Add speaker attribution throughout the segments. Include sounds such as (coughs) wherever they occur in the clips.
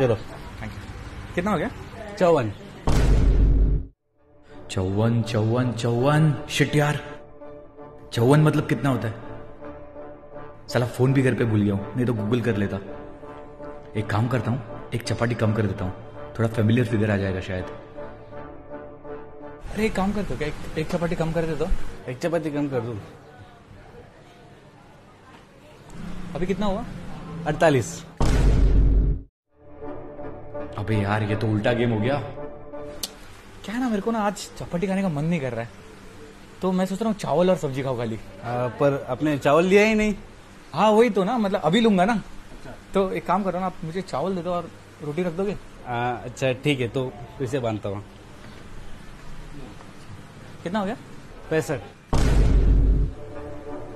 Speaker 1: चलो।
Speaker 2: Thank you कितना हो गया?
Speaker 1: चौवन।
Speaker 2: चौवन चौवन चौवन। शिट यार। चौवन मतलब कितना होता है? साला फ़ोन भी घर पे भूल गया हूँ नहीं तो गूगल कर लेता। एक काम करता हूँ एक चपाटी कम कर देता हूँ। थोड़ा फेमिलियर फिगर आ जाएगा शायद। अरे एक काम कर दो क्या? एक, एक चपाटी कम कर देता हूँ।
Speaker 1: एक चपाती कम कर दो।
Speaker 2: अभी कितना हुआ?
Speaker 1: अड़तालीस।
Speaker 2: अबे यार ये तो उल्टा गेम हो गया। क्या ना मेरे को ना आज चपाटी खाने का मन नहीं कर रहा है। तो मैं सोच रहा हूँ चावल और सब्ज़ी खाओ खाली।
Speaker 1: आ, पर आपने चावल लिया ही नहीं।
Speaker 2: हाँ वही तो ना मतलब अभी लूँगा ना। तो एक काम करो ना आप मुझे चावल दे दो और रोटी रख दोगे?
Speaker 1: आ, अच्छा ठीक है तो फिर से बांधता हूँ।
Speaker 2: कितना हो गया?
Speaker 1: पैंसठ।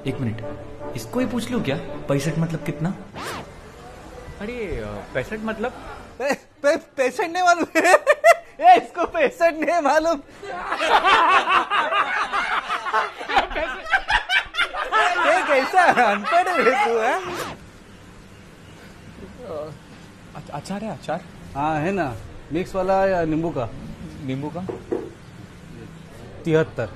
Speaker 2: एक मिनट इसको ही पूछ लो क्या? पैंसठ मतलब कितना? अरे पैंसठ मतलब
Speaker 1: पे, पे, पैंसठ नहीं मालूम। (laughs) ए, इसको पैंसठ नहीं मालूम। (laughs) ये कैसा अनपढ़ है तू है?
Speaker 2: अचार है अचार?
Speaker 1: हाँ है ना। मिक्स वाला या नींबू का?
Speaker 2: नींबू का।
Speaker 1: तिहत्तर।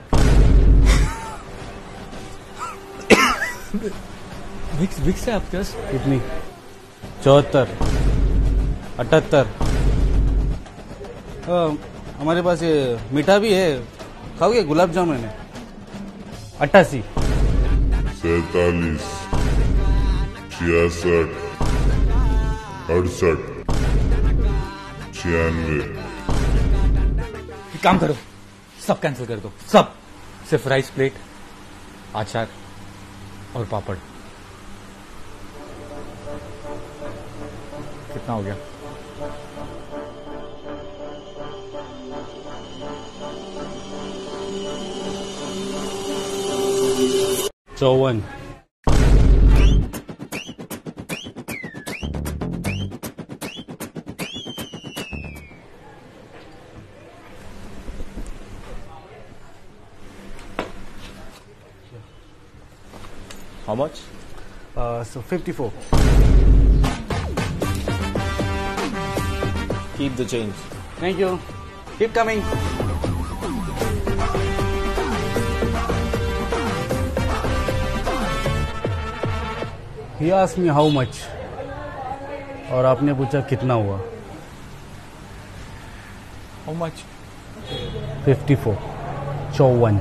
Speaker 1: (coughs)
Speaker 2: विक्स विक्स है आपके पास?
Speaker 1: कितनी? चौहत्तर। अठहत्तर। हमारे पास ये मीठा भी है। खाओगे गुलाब जामुन है अट्ठासी
Speaker 3: सैतालीस छियासठ अड़सठ छियानवे।
Speaker 2: एक काम करो सब कैंसिल कर दो। सब सिर्फ़ राइस प्लेट आचार और पापड़। कितना हो गया?
Speaker 1: चौवन
Speaker 2: how much
Speaker 1: so fifty four
Speaker 4: Keep the change.
Speaker 1: Thank you keep coming He asked me how much और आपने पूछा कितना हुआ
Speaker 2: हाउ मच
Speaker 1: 54 चौवन